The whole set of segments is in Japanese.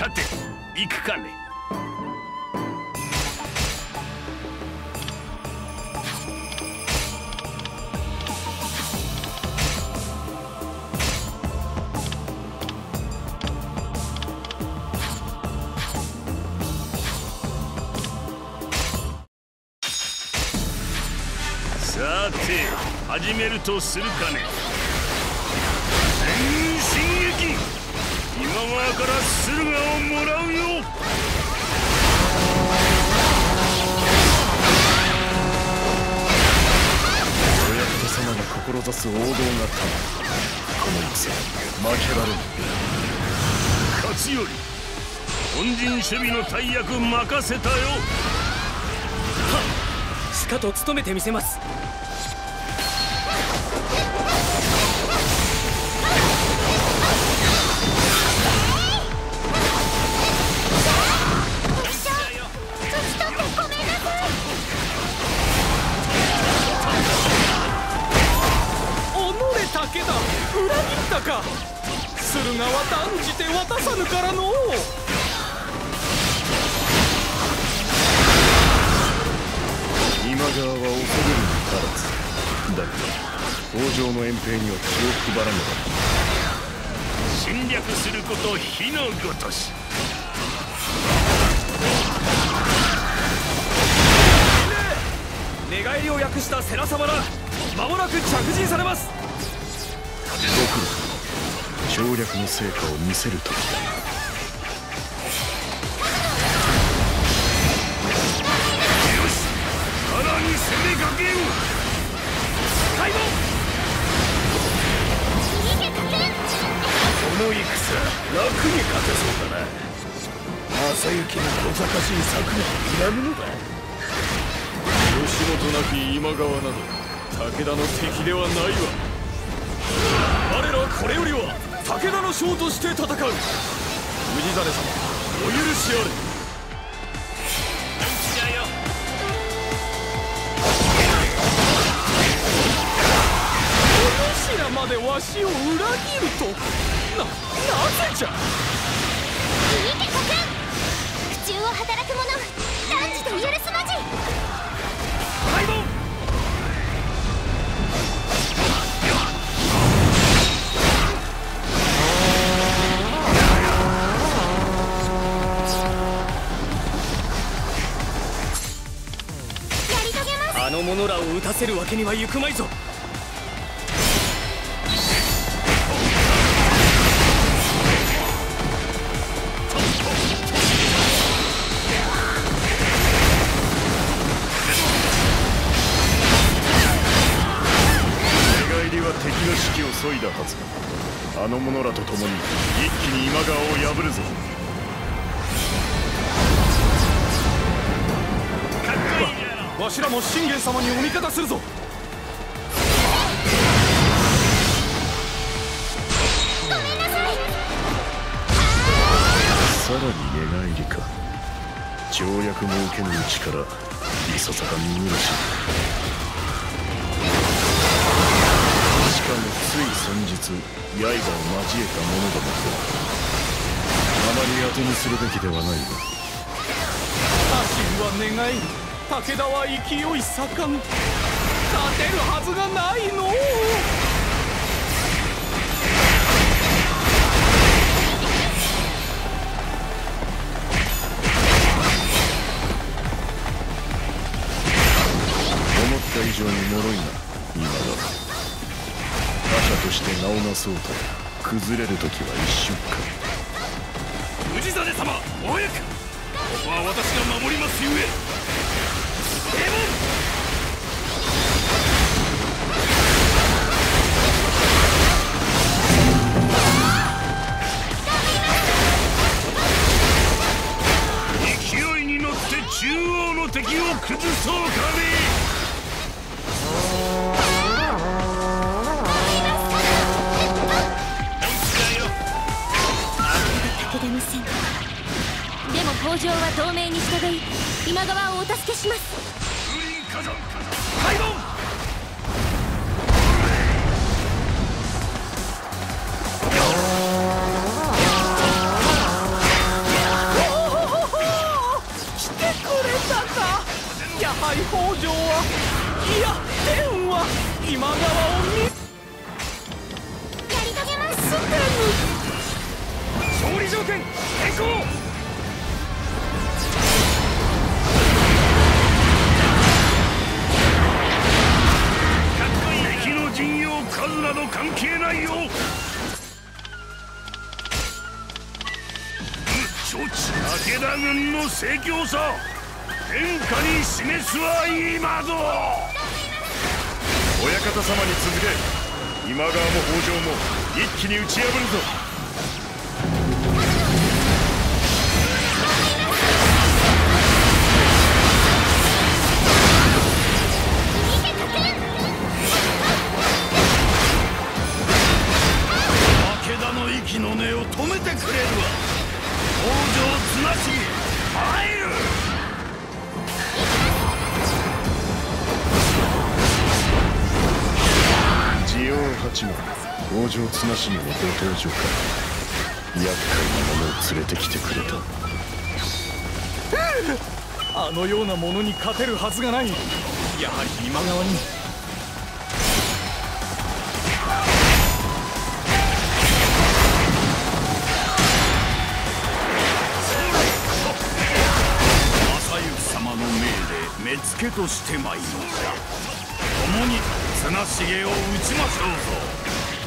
さて行くかね。さて始めるとするかね。全進撃今川から駿河をもらうよ。親方様が志す王道がたまこの戦負けられぬ勝つより。本陣守備の大役任せたよ。はっ。しかと務めてみせます。足らずだが北条の遠征には気を配らね侵略すること火のごとし寝返りを訳した世良様ら間もなく着陣されます。ばご苦労省略の成果を見せる時だ。の戦楽に勝てそうだな。正行の小賢しい策がいらぬのだ。吉本なき今川など武田の敵ではないわ。我らこれよりは武田の将として戦う。氏真様お許しあれ。お主らまでわしを裏切るとななぜじゃ？いいけコ君苦中を働く者断じて許すまじ。開門やり遂げますあの者らを撃たせるわけにはいくまいぞ敵の士気を削いだはずあの者らと共に一気に今川を破るぞ。わしらも信玄様にお味方するぞ。さらに寝返りか。条約も受けぬうちからいささか見苦し。いい先日刃を交えた者どもとあまり当てにするべきではないが。家臣は願い武田は勢い盛ん。勝てるはずがないの。そうと崩れる時は一瞬か氏真様お早くここは私が守りますゆえ閉門勢いに乗って中央の敵を崩そうかね上は透明に従い今川をお助けします。火山開門勝利条件変更など関係ないよ。承知。武田軍の盛況さ天下に示すは今ぞ。親方様に続け今川も北条も一気に打ち破るぞ。北条綱重のご登場か厄介な者を連れてきてくれた。あのようなものに勝てるはずがない。やはり今川に。正行様の命で目付けとして参りました共に綱重を討ちましょうぞ。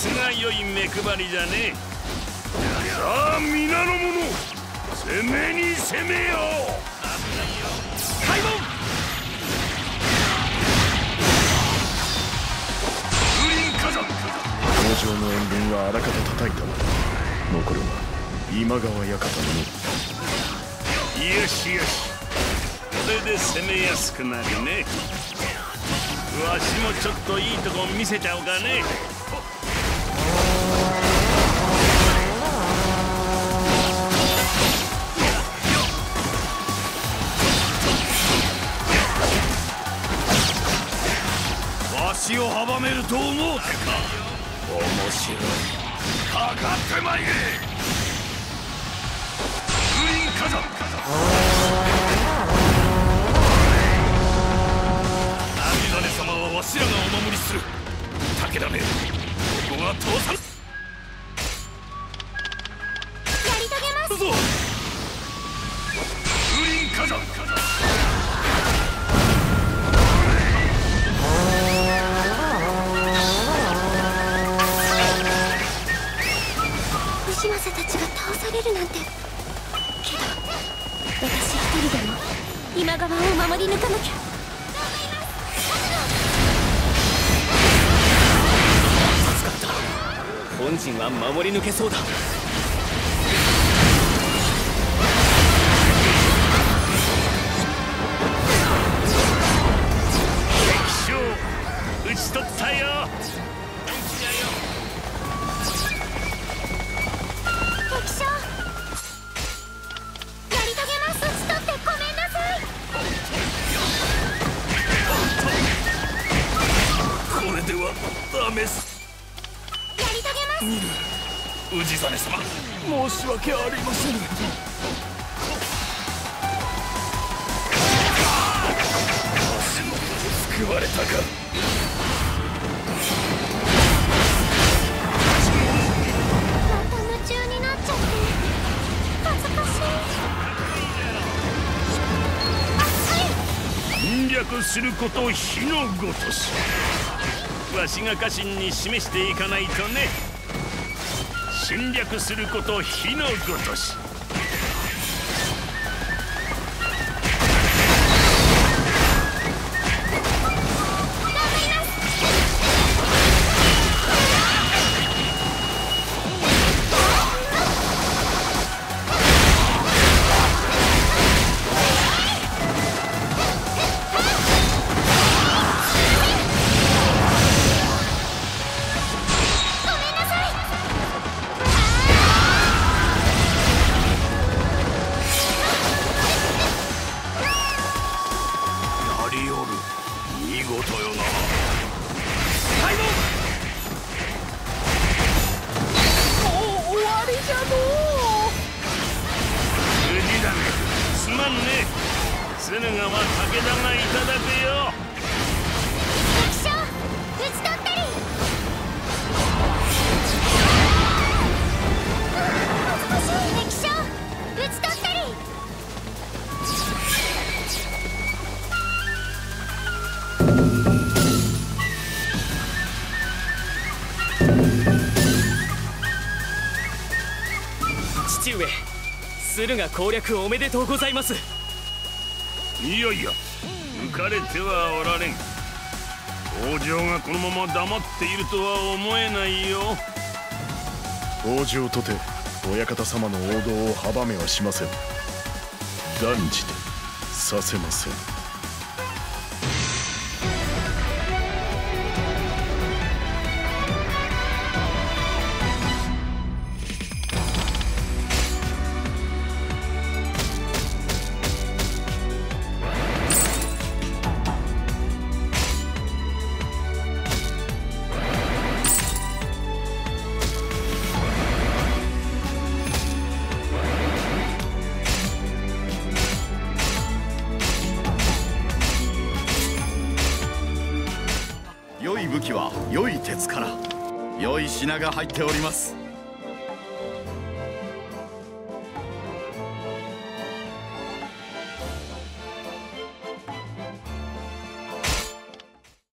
すが良い目配りじゃねさあ皆の者攻めに攻めよ。う開門。風林火山。北条の援軍はあらかた叩いた。わ残るは今川館の。みよしよし。これで攻めやすくなるね。わしもちょっといいとこ見せちゃおうかねわしを阻めると思うてか。面白い。かかってまいれ。は守り抜けそうだ。敵将討ち取ったよ。敵将やり遂げます。打ち取ってごめんなさい。これではダメす。やり遂げます氏真様申し訳ありません救われたか。また夢中になっちゃって恥ずか。しい侵略すること火のごとしわしが家臣に示していかないとね。侵略すること火のごとし。駿河攻略おめでとうございます。いやいや浮かれてはおられん。北条がこのまま黙っているとは思えないよ。北条とて親方様の王道を阻めはしません。断じてさせません武器は良い鉄から。良い品が入っております。